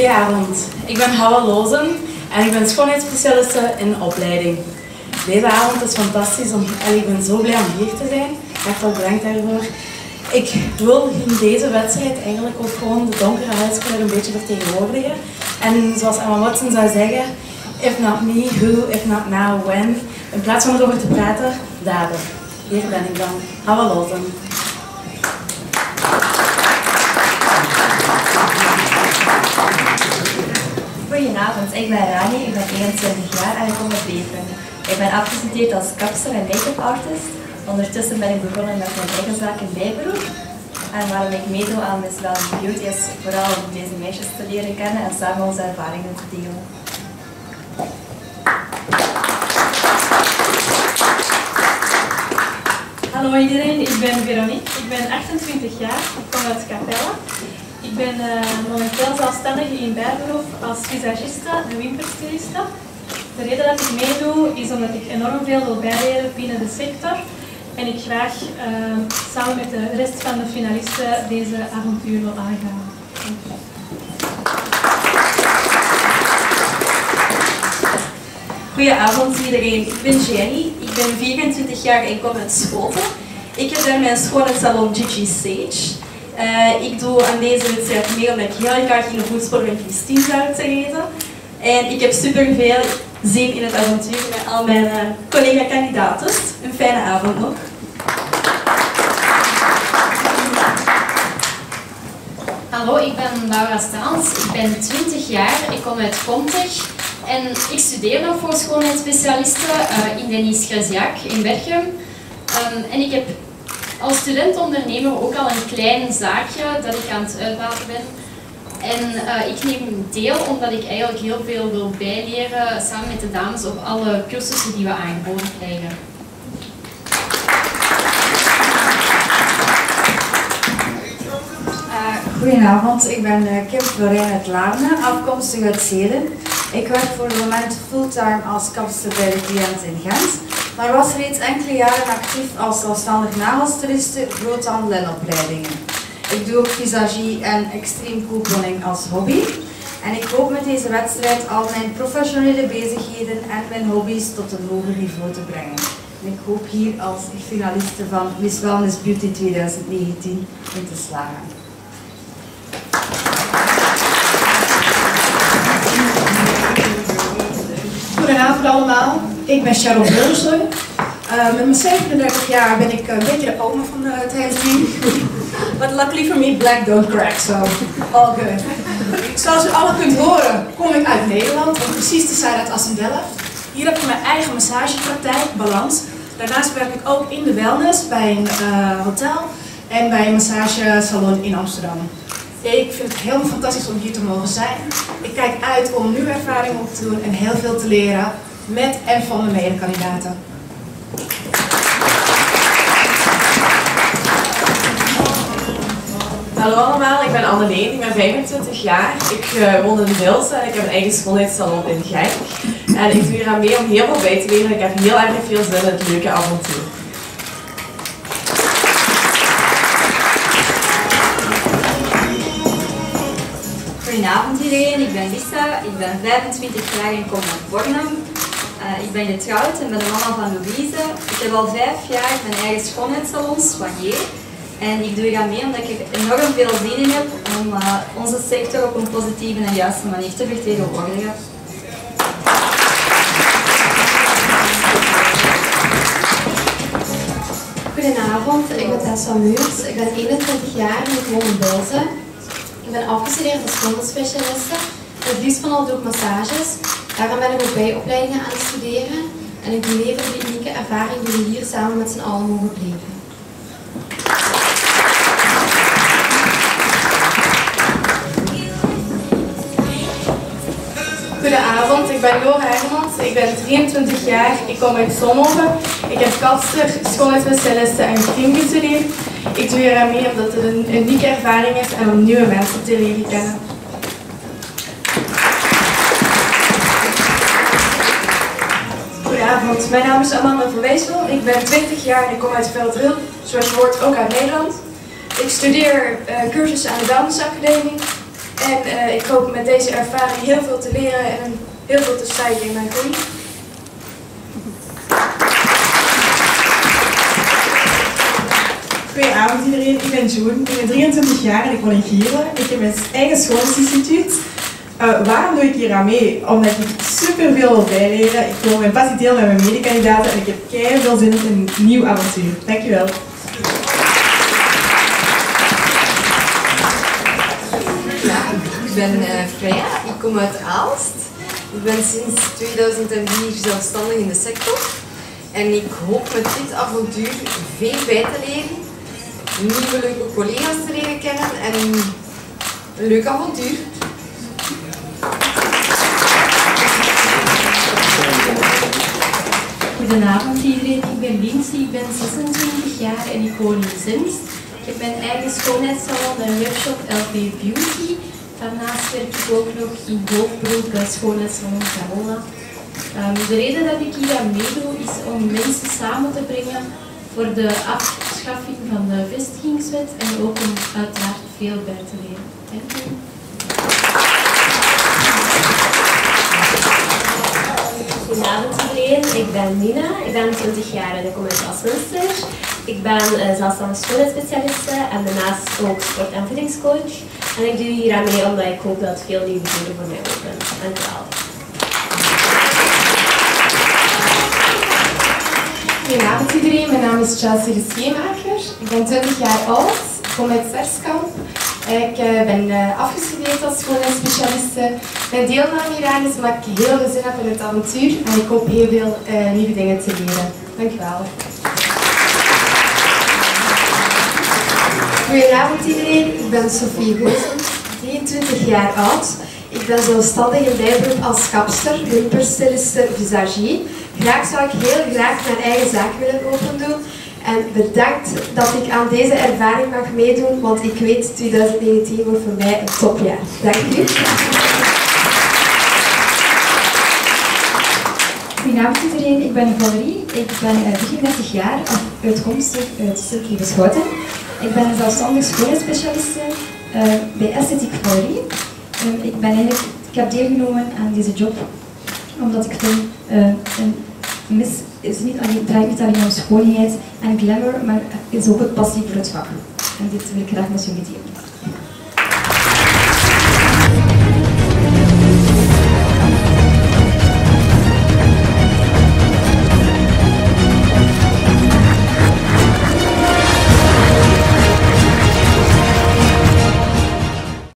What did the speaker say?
Goedenavond, ik ben Hawa Lozen en ik ben schoonheidsspecialiste in opleiding. Deze avond is fantastisch om, en ik ben zo blij om hier te zijn. Echt wel bedankt daarvoor. Ik wil in deze wedstrijd eigenlijk ook gewoon de donkere huidskleur een beetje vertegenwoordigen. En zoals Emma Watson zou zeggen, if not me, who, if not now, when. In plaats van erover te praten, daden. Hier ben ik dan, Hawa Lozen. Goedenavond, ik ben Rani, ik ben 21 jaar en ik kom uit Beveren. Ik ben afgestudeerd als kapster en make-up artist. Ondertussen ben ik begonnen met mijn eigen zaak in bijberoep. En waarom ik meedoe aan Miss Wellness Beauty is vooral om deze meisjes te leren kennen en samen onze ervaringen te delen. Hallo iedereen, ik ben Veronique, ik ben 28 jaar, ik kom uit Capelle. Ben uh, momenteel zelfstandige in bijberoep als visagiste en wimperstiliste. De reden dat ik meedoe is omdat ik enorm veel wil bijleren binnen de sector en ik graag uh, samen met de rest van de finalisten deze avontuur wil aangaan. Goedenavond iedereen, ik ben Jenny, ik ben 24 jaar en kom uit Schoten. Ik heb daar mijn schoonheidssalon Gigi Sage. Uh, ik doe aan deze wedstrijd mee omdat ik heel graag in de voetsporen van Christine zou treden. En ik heb super veel zin in het avontuur met al mijn uh, collega-kandidaten. Een fijne avond nog. Hallo, ik ben Laura Staans, ik ben 20 jaar, ik kom uit Comtech en ik studeer nog voor schoonheidsspecialisten uh, in Denise Graziac in Berchem. Um, en ik heb als student-ondernemer ook al een klein zaakje dat ik aan het uitbouwen ben. En uh, ik neem deel omdat ik eigenlijk heel veel wil bijleren samen met de dames op alle cursussen die we aangeboden krijgen. Goedenavond, ik ben uh, Kim Florijn uit Laarne, afkomstig uit Zelen. Ik werk voor het moment fulltime als kapster bij de cliënt in Gent, maar was reeds enkele jaren actief als zelfstandig nagelstyliste, groothandel en opleidingen. Ik doe ook visagie en extreme couponing als hobby. En ik hoop met deze wedstrijd al mijn professionele bezigheden en mijn hobby's tot een hoger niveau te brengen. En ik hoop hier als finaliste van Miss Wellness Beauty 2019 in te slagen. Goedenavond allemaal, ik ben Sharon Wildersley. Uh, met mijn 37 jaar ben ik een beetje de oma van uh, het hele team. But luckily for me, black don't crack, so all good. Zoals u alle kunt horen, kom ik uit Nederland, precies te zijn uit Assendelft. Hier heb ik mijn eigen massagepraktijk, Balans. Daarnaast werk ik ook in de wellness bij een hotel en bij een massagesalon in Amsterdam. Ik vind het helemaal fantastisch om hier te mogen zijn. Ik kijk uit om nieuwe ervaringen op te doen en heel veel te leren met en van de medekandidaten. Hallo allemaal, ik ben Anneleen, ik ben 25 jaar. Ik uh, woon in Hilse en ik heb een eigen schoonheidssalon in Genk. En ik doe hier aan mee om heel veel bij te leren. Ik heb heel erg veel zin in het leuke avontuur. Goedenavond iedereen, ik ben Lisa, ik ben 25 jaar en kom uit Bornem. Uh, ik ben getrouwd en ben de mama van Louise. Ik heb al vijf jaar mijn eigen schoonheidssalon, Soigné. En ik doe hier mee omdat ik er enorm veel zin in heb om uh, onze sector op een positieve en juiste manier te vertegenwoordigen. Goedenavond, ik ben Tessa Muurs, ik ben 21 jaar en ik woon in Belzen. Ik ben afgestudeerd als schoonheidsspecialiste. Het liefst van al doe ik massages. Daarom ben ik ook bijopleidingen aan het studeren. En ik beleef de unieke ervaring die we hier samen met z'n allen mogen beleven. Goedenavond, ik ben Laura Hermans, ik ben 23 jaar, ik kom uit Zonhoven. Ik heb kapster, schoonheidsspecialiste en kring gestudeerd. Ik doe hier aan mee omdat het een unieke ervaring is en om nieuwe mensen te leren kennen. Mijn naam is Amanda van Weesel. Ik ben 20 jaar en ik kom uit Veldril, zoals je hoort ook uit Nederland. Ik studeer uh, cursussen aan de Wellness Academie En eh, ik hoop met deze ervaring heel veel te leren en heel veel te stijgen in mijn groei. Goedenavond iedereen, ik ben Joen, ik ben 23 jaar en ik woon in Gieren. Ik heb mijn eigen schoolsinstituut. Uh, waarom doe ik hier aan mee? Omdat ik super veel wil bijleren. Ik wil mijn passie delen met mijn medekandidaten en ik heb keihard veel zin in een nieuw avontuur. Dankjewel. ik ben uh, Freya, ik kom uit Aalst. Ik ben sinds 2004 zelfstandig in de sector. En ik hoop met dit avontuur veel bij te leren, nieuwe leuke collega's te leren kennen en een leuk avontuur. Goedenavond iedereen, ik ben Lindsay, ik ben 26 jaar en ik woon in Zins. Ik heb mijn eigen schoonheidssalon en webshop LP Beauty. Daarnaast werk ik ook nog in Hoofdbroek bij schoonheidssalon Carola. Um, de reden dat ik hier aan meedoe is om mensen samen te brengen voor de afschaffing van de vestigingswet en ook om uiteraard veel bij te leren. Dank u. Goedenavond iedereen, ik ben Nina, ik ben 20 jaar en ik kom uit Aswenster. Ik ben uh, zelfstandig schoonheidsspecialiste en daarnaast ook sport- en voedingscoach. En ik doe hier aan mee omdat ik hoop dat veel nieuwe deuren voor mij openen. Dank wel. Goedenavond iedereen, mijn naam is Chelsea Geschemaker. Ik ben 20 jaar oud, ik kom uit Verskamp. Ik uh, ben uh, afgestudeerd als schoonheidsspecialiste. Mijn deelname hieraan is omdat ik heel veel zin heb in het avontuur en ik hoop heel veel uh, nieuwe dingen te leren. Dank u wel. Goedenavond iedereen, ik ben Sophie Goosen, 23 jaar oud. Ik ben zelfstandig in bijberoep als kapster, wimperstyliste, visagie. Graag zou ik heel graag mijn eigen zaak willen opendoen. En bedankt dat ik aan deze ervaring mag meedoen, want ik weet 2019 wordt voor mij een topjaar. Dank u. Goedenavond iedereen, ik ben Valerie. Ik ben 33 jaar, uitkomstig uit Sint Schoten. Ik ben een zelfstandig schoonheidsspecialiste uh, bij Esthetiek Valerie. Um, ik, ben eigenlijk, ik heb deelgenomen aan deze job omdat ik vind, uh, een mis is niet alleen, draait niet alleen om schoonheid en glamour, maar is ook het passie voor het vak. En dit wil ik graag met jullie delen.